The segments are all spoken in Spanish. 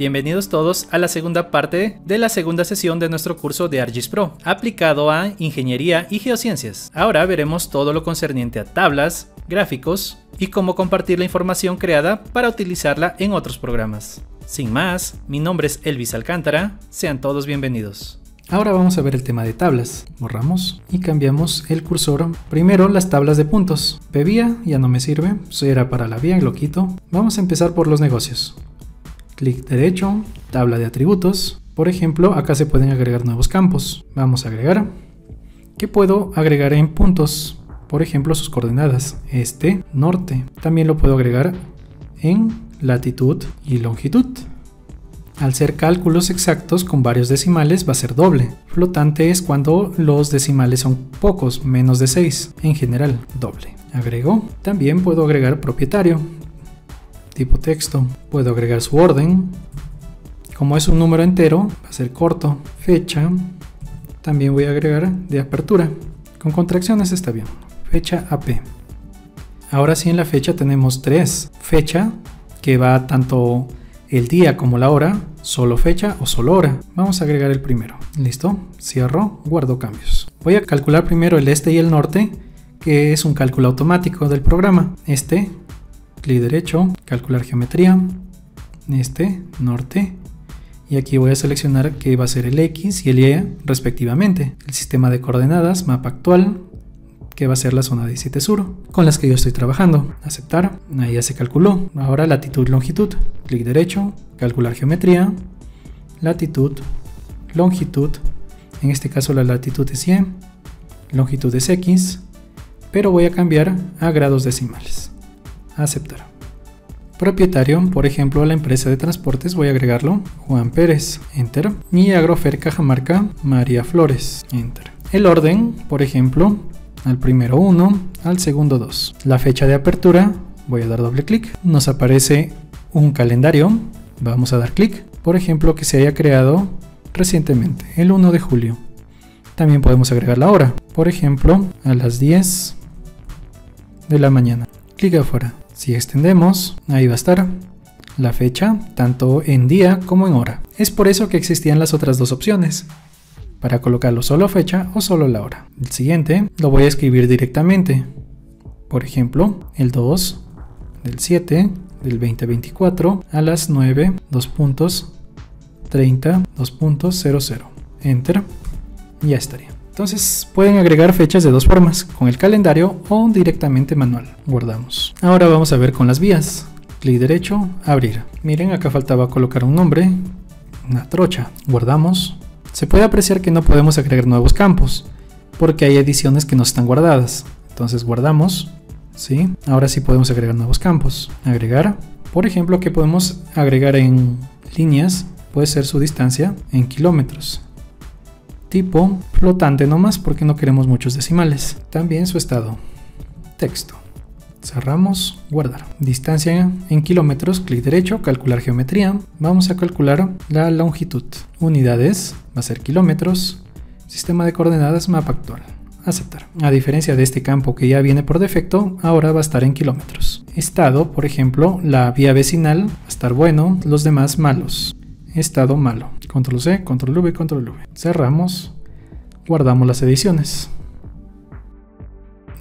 Bienvenidos todos a la segunda parte de la segunda sesión de nuestro curso de ArcGIS Pro, aplicado a Ingeniería y Geociencias. Ahora veremos todo lo concerniente a tablas, gráficos y cómo compartir la información creada para utilizarla en otros programas. Sin más, mi nombre es Elvis Alcántara, sean todos bienvenidos. Ahora vamos a ver el tema de tablas. Borramos y cambiamos el cursor. Primero las tablas de puntos. Pvía ya no me sirve, era para la vía, lo quito. Vamos a empezar por los negocios clic derecho, tabla de atributos. Por ejemplo, acá se pueden agregar nuevos campos. Vamos a agregar. ¿Qué puedo agregar en puntos? Por ejemplo, sus coordenadas, este, norte. También lo puedo agregar en latitud y longitud. Al ser cálculos exactos con varios decimales va a ser doble. Flotante es cuando los decimales son pocos, menos de 6. En general, doble. Agrego. También puedo agregar propietario tipo texto. Puedo agregar su orden. Como es un número entero, va a ser corto. Fecha. También voy a agregar de apertura. Con contracciones está bien. Fecha AP. Ahora sí en la fecha tenemos tres. Fecha, que va tanto el día como la hora, solo fecha o solo hora. Vamos a agregar el primero. Listo, cierro, guardo cambios. Voy a calcular primero el este y el norte, que es un cálculo automático del programa. Este clic derecho, calcular geometría, este, norte, y aquí voy a seleccionar que va a ser el X y el Y respectivamente. El sistema de coordenadas, mapa actual, que va a ser la zona 17 sur, con las que yo estoy trabajando. Aceptar, ahí ya se calculó. Ahora latitud, longitud, clic derecho, calcular geometría, latitud, longitud, en este caso la latitud es Y, longitud es X, pero voy a cambiar a grados decimales aceptar. Propietario, por ejemplo, la empresa de transportes, voy a agregarlo, Juan Pérez, enter. Y Agrofer Cajamarca, María Flores, enter. El orden, por ejemplo, al primero 1, al segundo 2. La fecha de apertura, voy a dar doble clic, nos aparece un calendario, vamos a dar clic, por ejemplo, que se haya creado recientemente, el 1 de julio. También podemos agregar la hora, por ejemplo, a las 10 de la mañana. Clic afuera. Si extendemos, ahí va a estar la fecha, tanto en día como en hora. Es por eso que existían las otras dos opciones, para colocarlo solo fecha o solo la hora. El siguiente lo voy a escribir directamente. Por ejemplo, el 2 del 7 del 2024 a las 9, 2 puntos, 30, 2.00. Enter. Ya estaría. Entonces pueden agregar fechas de dos formas, con el calendario o directamente manual. Guardamos. Ahora vamos a ver con las vías. Clic derecho, abrir. Miren, acá faltaba colocar un nombre, una trocha. Guardamos. Se puede apreciar que no podemos agregar nuevos campos, porque hay ediciones que no están guardadas. Entonces guardamos. ¿sí? Ahora sí podemos agregar nuevos campos. Agregar. Por ejemplo, que podemos agregar en líneas, puede ser su distancia en kilómetros tipo flotante nomás porque no queremos muchos decimales. También su estado. Texto. Cerramos, guardar. Distancia en kilómetros, clic derecho, calcular geometría. Vamos a calcular la longitud. Unidades, va a ser kilómetros. Sistema de coordenadas, mapa actual. Aceptar. A diferencia de este campo que ya viene por defecto, ahora va a estar en kilómetros. Estado, por ejemplo, la vía vecinal va a estar bueno, los demás malos estado malo. Control C, Control V, Control V. Cerramos, guardamos las ediciones.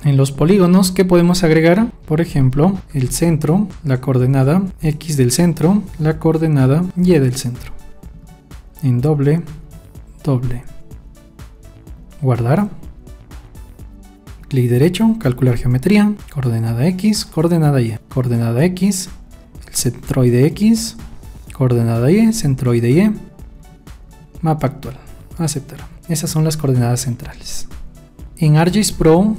En los polígonos, ¿qué podemos agregar? Por ejemplo, el centro, la coordenada X del centro, la coordenada Y del centro. En doble, doble. Guardar. Clic derecho, calcular geometría, coordenada X, coordenada Y, coordenada X, el centroide X, coordenada Y, centroide Y, mapa actual, aceptar. Esas son las coordenadas centrales. En ArcGIS Pro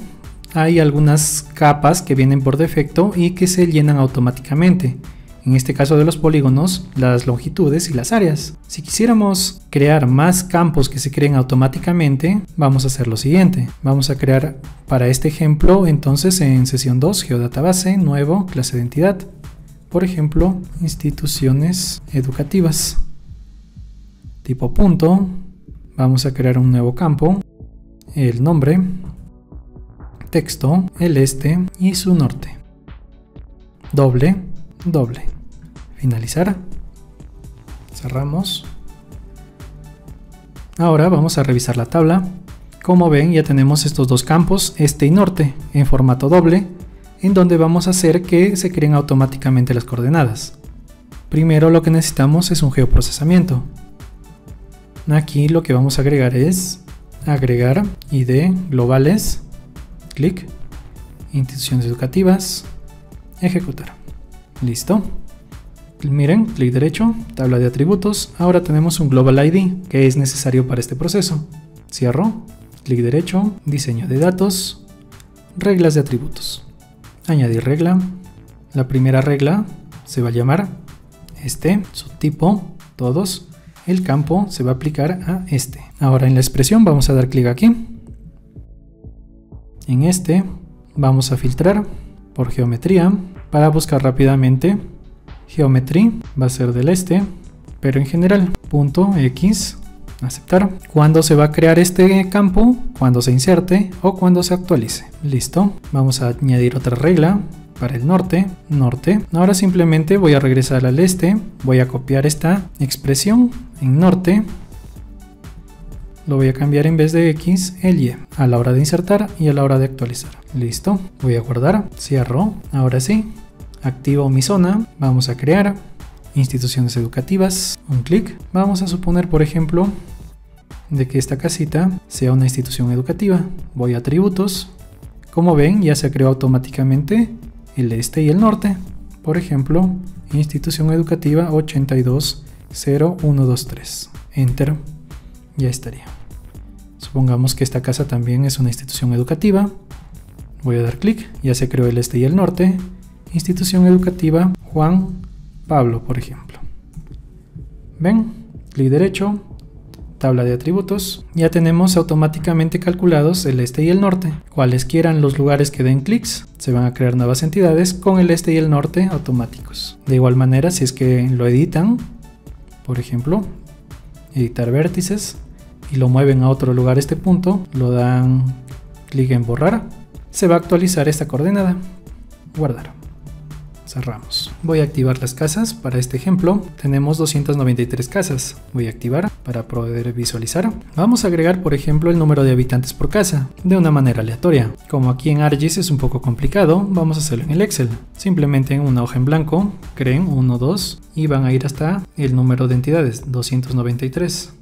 hay algunas capas que vienen por defecto y que se llenan automáticamente. En este caso de los polígonos, las longitudes y las áreas. Si quisiéramos crear más campos que se creen automáticamente, vamos a hacer lo siguiente. Vamos a crear para este ejemplo entonces en sesión 2, geodatabase, nuevo, clase de entidad por ejemplo, instituciones educativas. Tipo punto, vamos a crear un nuevo campo, el nombre, texto, el este y su norte. Doble, doble. Finalizar. Cerramos. Ahora vamos a revisar la tabla. Como ven ya tenemos estos dos campos, este y norte, en formato doble, en donde vamos a hacer que se creen automáticamente las coordenadas. Primero lo que necesitamos es un geoprocesamiento. Aquí lo que vamos a agregar es agregar ID globales, clic, instituciones educativas, ejecutar. Listo. Miren, clic derecho, tabla de atributos. Ahora tenemos un Global ID que es necesario para este proceso. Cierro, clic derecho, diseño de datos, reglas de atributos. Añadir regla. La primera regla se va a llamar este, subtipo, todos. El campo se va a aplicar a este. Ahora en la expresión vamos a dar clic aquí. En este vamos a filtrar por geometría para buscar rápidamente geometría va a ser del este pero en general punto x aceptar cuando se va a crear este campo cuando se inserte o cuando se actualice listo. Vamos a añadir otra regla para el norte norte. Ahora simplemente voy a regresar al este. Voy a copiar esta expresión en norte. Lo voy a cambiar en vez de X el Y a la hora de insertar y a la hora de actualizar. Listo, voy a guardar, cierro, ahora sí, activo mi zona, vamos a crear instituciones educativas, un clic, vamos a suponer por ejemplo de que esta casita sea una institución educativa, voy a atributos, como ven ya se creó automáticamente el este y el norte, por ejemplo institución educativa 820123, enter. Ya estaría. Supongamos que esta casa también es una institución educativa. Voy a dar clic, ya se creó el este y el norte. Institución educativa Juan Pablo, por ejemplo. ¿Ven? Clic derecho, tabla de atributos. Ya tenemos automáticamente calculados el este y el norte. Cuales quieran los lugares que den clics, se van a crear nuevas entidades con el este y el norte automáticos. De igual manera, si es que lo editan, por ejemplo, editar vértices, y lo mueven a otro lugar este punto, lo dan clic en borrar, se va a actualizar esta coordenada. Guardar. Cerramos. Voy a activar las casas. Para este ejemplo tenemos 293 casas. Voy a activar para poder visualizar. Vamos a agregar por ejemplo el número de habitantes por casa de una manera aleatoria. Como aquí en ArcGIS es un poco complicado, vamos a hacerlo en el Excel. Simplemente en una hoja en blanco creen 1, 2 y van a ir hasta el número de entidades 293.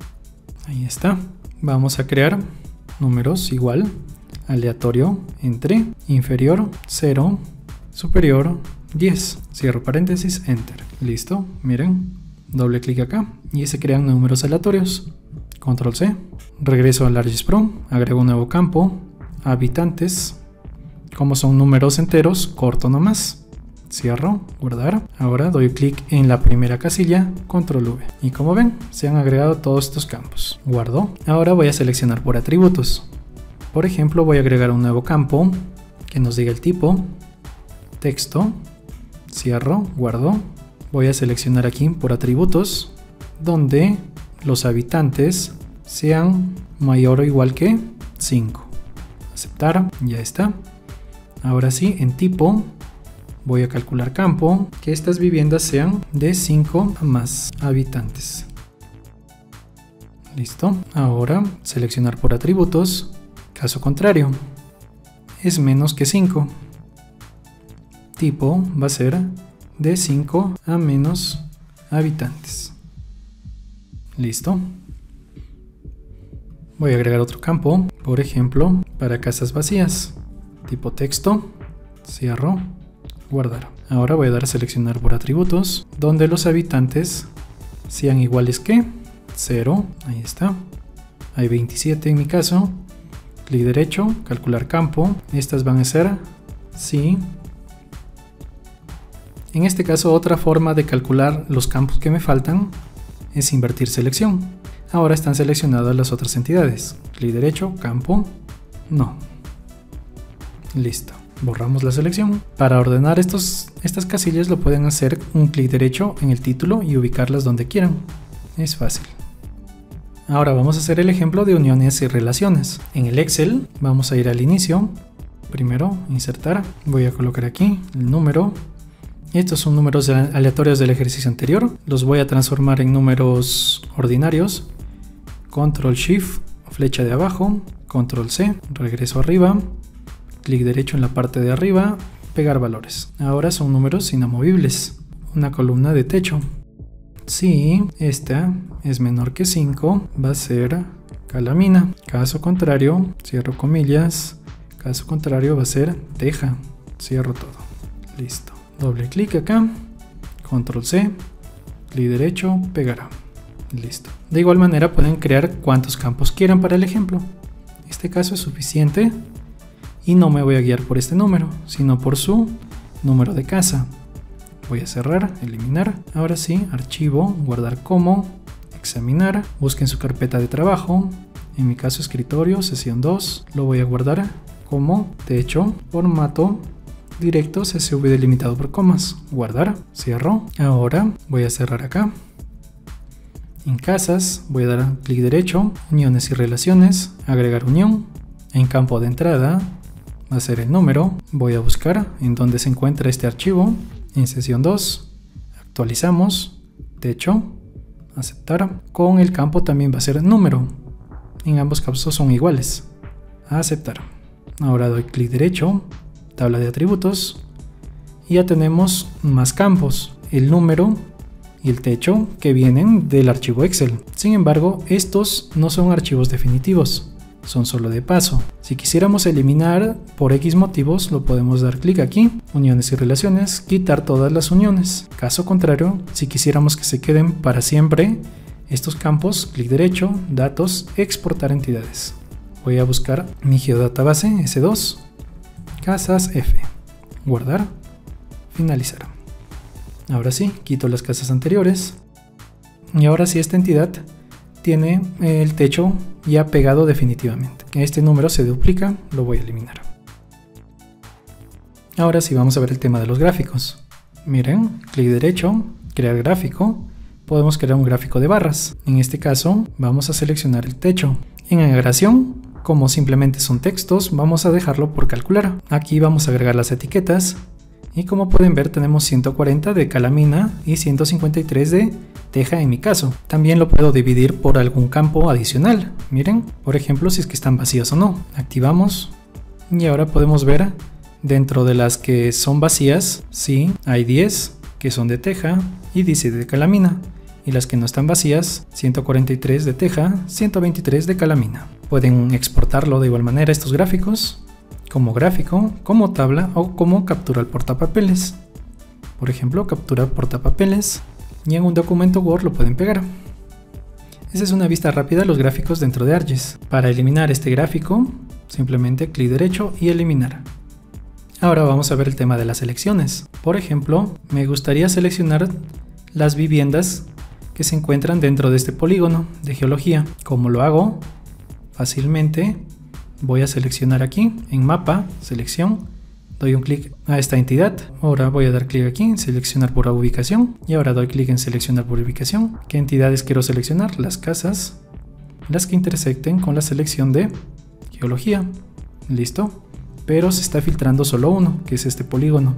Ahí está. Vamos a crear números igual, aleatorio entre inferior 0, superior 10. Cierro paréntesis, enter. Listo, miren, doble clic acá y se crean números aleatorios. Control C. Regreso al ArcGIS Pro, agrego un nuevo campo, habitantes. Como son números enteros, corto nomás cierro, guardar. Ahora doy clic en la primera casilla, control V. Y como ven, se han agregado todos estos campos. Guardo. Ahora voy a seleccionar por atributos. Por ejemplo, voy a agregar un nuevo campo que nos diga el tipo, texto, cierro, guardo. Voy a seleccionar aquí por atributos, donde los habitantes sean mayor o igual que 5. Aceptar, ya está. Ahora sí, en tipo Voy a calcular campo, que estas viviendas sean de 5 más habitantes. Listo. Ahora seleccionar por atributos. Caso contrario, es menos que 5. Tipo va a ser de 5 a menos habitantes. Listo. Voy a agregar otro campo, por ejemplo, para casas vacías. Tipo texto, cierro guardar. Ahora voy a dar a seleccionar por atributos, donde los habitantes sean iguales que 0, ahí está. Hay 27 en mi caso. Clic derecho, calcular campo. Estas van a ser sí. En este caso otra forma de calcular los campos que me faltan es invertir selección. Ahora están seleccionadas las otras entidades. Clic derecho, campo, no. Listo borramos la selección. Para ordenar estos, estas casillas lo pueden hacer un clic derecho en el título y ubicarlas donde quieran. Es fácil. Ahora vamos a hacer el ejemplo de uniones y relaciones. En el Excel vamos a ir al inicio. Primero, insertar. Voy a colocar aquí el número. Estos son números aleatorios del ejercicio anterior. Los voy a transformar en números ordinarios. Control Shift, flecha de abajo, Control C, regreso arriba, clic derecho en la parte de arriba, pegar valores. Ahora son números inamovibles. Una columna de techo. Si esta es menor que 5, va a ser calamina. Caso contrario, cierro comillas. Caso contrario va a ser teja. Cierro todo. Listo. Doble clic acá. Control C. Clic derecho. Pegará. Listo. De igual manera pueden crear cuantos campos quieran para el ejemplo. Este caso es suficiente y no me voy a guiar por este número, sino por su número de casa. Voy a cerrar, eliminar. Ahora sí, archivo, guardar como, examinar. Busquen su carpeta de trabajo. En mi caso escritorio, sesión 2. Lo voy a guardar como techo, formato, directo CSV delimitado por comas. Guardar, cierro. Ahora voy a cerrar acá. En casas voy a dar clic derecho, uniones y relaciones, agregar unión. En campo de entrada va a ser el número. Voy a buscar en dónde se encuentra este archivo. En sesión 2, actualizamos, techo, aceptar. Con el campo también va a ser número. En ambos casos son iguales. aceptar. Ahora doy clic derecho, tabla de atributos. Y ya tenemos más campos. El número y el techo que vienen del archivo Excel. Sin embargo, estos no son archivos definitivos son solo de paso. Si quisiéramos eliminar por X motivos, lo podemos dar clic aquí, uniones y relaciones, quitar todas las uniones. Caso contrario, si quisiéramos que se queden para siempre, estos campos, clic derecho, datos, exportar entidades. Voy a buscar mi geodatabase S2, casas F, guardar, finalizar. Ahora sí, quito las casas anteriores. Y ahora sí esta entidad tiene el techo ya pegado definitivamente. Este número se duplica, lo voy a eliminar. Ahora sí vamos a ver el tema de los gráficos. Miren, clic derecho, crear gráfico. Podemos crear un gráfico de barras. En este caso vamos a seleccionar el techo. En agregación, como simplemente son textos, vamos a dejarlo por calcular. Aquí vamos a agregar las etiquetas. Y como pueden ver tenemos 140 de calamina y 153 de teja en mi caso. También lo puedo dividir por algún campo adicional. Miren, por ejemplo, si es que están vacías o no. Activamos y ahora podemos ver dentro de las que son vacías, sí, hay 10 que son de teja y 10 de calamina. Y las que no están vacías, 143 de teja, 123 de calamina. Pueden exportarlo de igual manera estos gráficos, como gráfico, como tabla o como captura al portapapeles. Por ejemplo, captura portapapeles y en un documento Word lo pueden pegar. Esa es una vista rápida de los gráficos dentro de ArcGIS. Para eliminar este gráfico, simplemente clic derecho y eliminar. Ahora vamos a ver el tema de las selecciones. Por ejemplo, me gustaría seleccionar las viviendas que se encuentran dentro de este polígono de geología. ¿Cómo lo hago? Fácilmente voy a seleccionar aquí en mapa, selección, doy un clic a esta entidad. Ahora voy a dar clic aquí en seleccionar por ubicación y ahora doy clic en seleccionar por ubicación. ¿Qué entidades quiero seleccionar? Las casas, las que intersecten con la selección de geología. Listo. Pero se está filtrando solo uno, que es este polígono.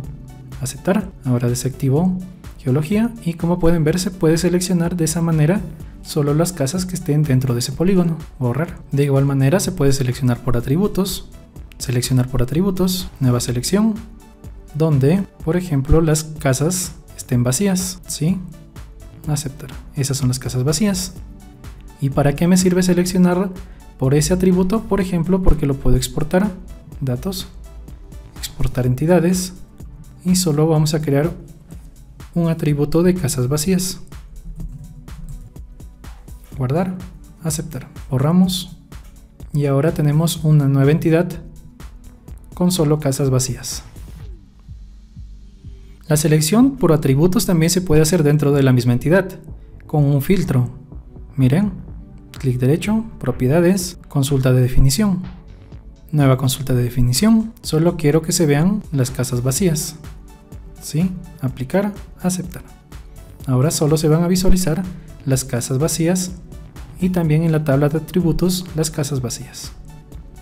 Aceptar. Ahora desactivo geología y como pueden ver se puede seleccionar de esa manera solo las casas que estén dentro de ese polígono. Borrar. De igual manera se puede seleccionar por atributos seleccionar por atributos, nueva selección, donde, por ejemplo, las casas estén vacías, ¿sí? Aceptar. Esas son las casas vacías. ¿Y para qué me sirve seleccionar por ese atributo? Por ejemplo, porque lo puedo exportar, datos, exportar entidades, y solo vamos a crear un atributo de casas vacías. Guardar, aceptar. Borramos. Y ahora tenemos una nueva entidad con solo casas vacías. La selección por atributos también se puede hacer dentro de la misma entidad, con un filtro. Miren, clic derecho, propiedades, consulta de definición. Nueva consulta de definición, solo quiero que se vean las casas vacías. Aplicar, aceptar. Ahora solo se van a visualizar las casas vacías y también en la tabla de atributos las casas vacías.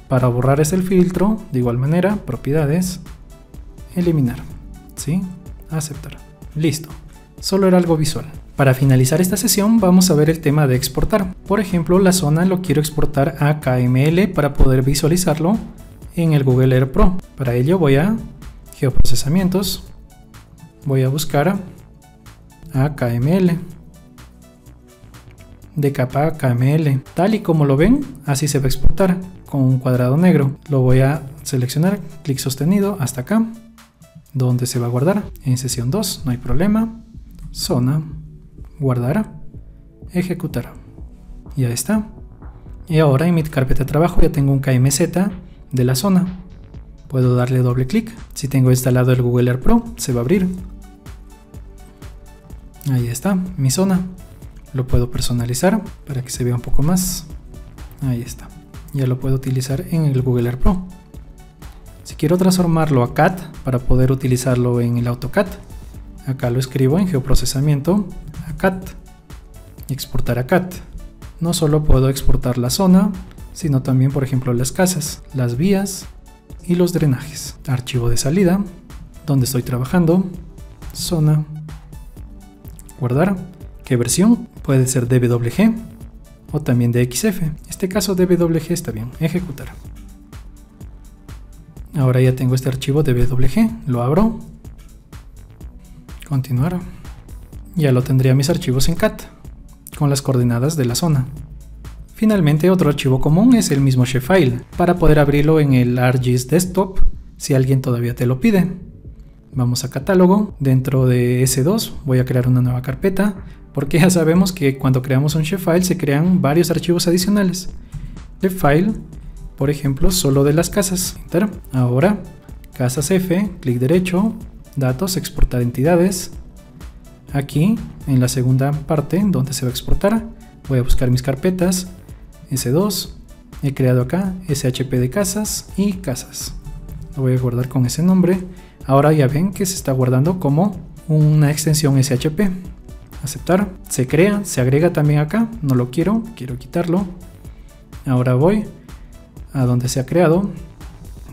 Para borrar ese filtro, de igual manera, propiedades, eliminar. ¿sí? aceptar. Listo. Solo era algo visual. Para finalizar esta sesión vamos a ver el tema de exportar. Por ejemplo, la zona lo quiero exportar a KML para poder visualizarlo en el Google Air Pro. Para ello voy a geoprocesamientos, voy a buscar a KML de capa KML. Tal y como lo ven, así se va a exportar con un cuadrado negro. Lo voy a seleccionar, clic sostenido hasta acá, donde se va a guardar en sesión 2, no hay problema. Zona, guardar, ejecutar. Ya está. Y ahora en mi carpeta de trabajo ya tengo un KMZ de la zona. Puedo darle doble clic. Si tengo instalado el Google Air Pro, se va a abrir. Ahí está, mi zona. Lo puedo personalizar para que se vea un poco más. Ahí está. Ya lo puedo utilizar en el Google Air Pro. Si quiero transformarlo a CAD para poder utilizarlo en el AutoCAD, acá lo escribo en geoprocesamiento a CAD exportar a CAD. No solo puedo exportar la zona, sino también por ejemplo las casas, las vías y los drenajes. Archivo de salida, donde estoy trabajando, zona, guardar. ¿Qué versión? Puede ser DWG o también DXF. En este caso DWG está bien. Ejecutar. Ahora ya tengo este archivo DWG. Lo abro. Continuar. Ya lo tendría mis archivos en CAT con las coordenadas de la zona. Finalmente, otro archivo común es el mismo shapefile, para poder abrirlo en el ArcGIS Desktop si alguien todavía te lo pide. Vamos a catálogo, dentro de S2 voy a crear una nueva carpeta, porque ya sabemos que cuando creamos un shapefile se crean varios archivos adicionales. Shapefile, por ejemplo, solo de las casas. Ahora, casas F, clic derecho, datos, exportar entidades. Aquí, en la segunda parte donde se va a exportar, voy a buscar mis carpetas, S2, he creado acá SHP de casas y casas. Lo voy a guardar con ese nombre. Ahora ya ven que se está guardando como una extensión SHP. Aceptar, se crea, se agrega también acá, no lo quiero, quiero quitarlo. Ahora voy a donde se ha creado,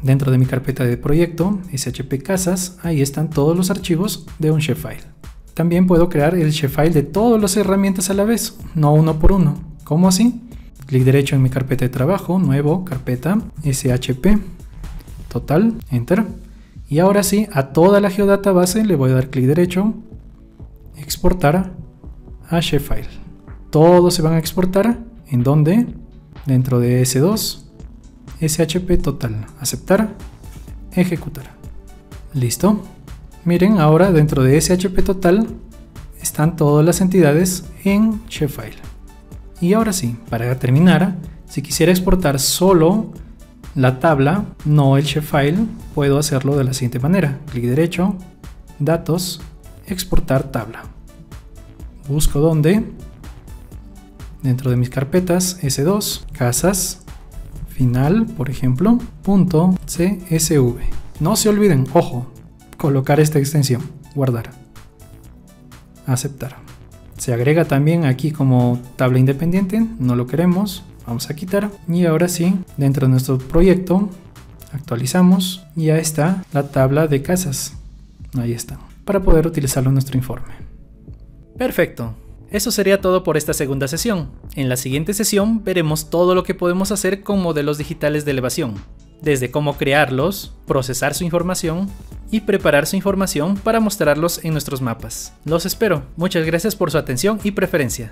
dentro de mi carpeta de proyecto, SHP casas, ahí están todos los archivos de un shapefile. También puedo crear el shapefile de todas las herramientas a la vez, no uno por uno. ¿Cómo así? Clic derecho en mi carpeta de trabajo, nuevo, carpeta, SHP, total, enter. Y ahora sí, a toda la geodata base le voy a dar clic derecho, exportar a shapefile. Todos se van a exportar en donde, dentro de S2, SHP total, aceptar, ejecutar. Listo. Miren, ahora dentro de SHP total están todas las entidades en shapefile. Y ahora sí, para terminar, si quisiera exportar solo la tabla, no el shapefile, puedo hacerlo de la siguiente manera. Clic derecho, datos, exportar tabla. Busco dónde, dentro de mis carpetas S2, casas, final, por ejemplo, punto CSV. No se olviden, ojo, colocar esta extensión, guardar, aceptar. Se agrega también aquí como tabla independiente, no lo queremos, vamos a quitar. Y ahora sí, dentro de nuestro proyecto, actualizamos y ya está la tabla de casas. Ahí está, para poder utilizarlo en nuestro informe. Perfecto. Eso sería todo por esta segunda sesión. En la siguiente sesión veremos todo lo que podemos hacer con modelos digitales de elevación, desde cómo crearlos, procesar su información y preparar su información para mostrarlos en nuestros mapas. Los espero, muchas gracias por su atención y preferencia.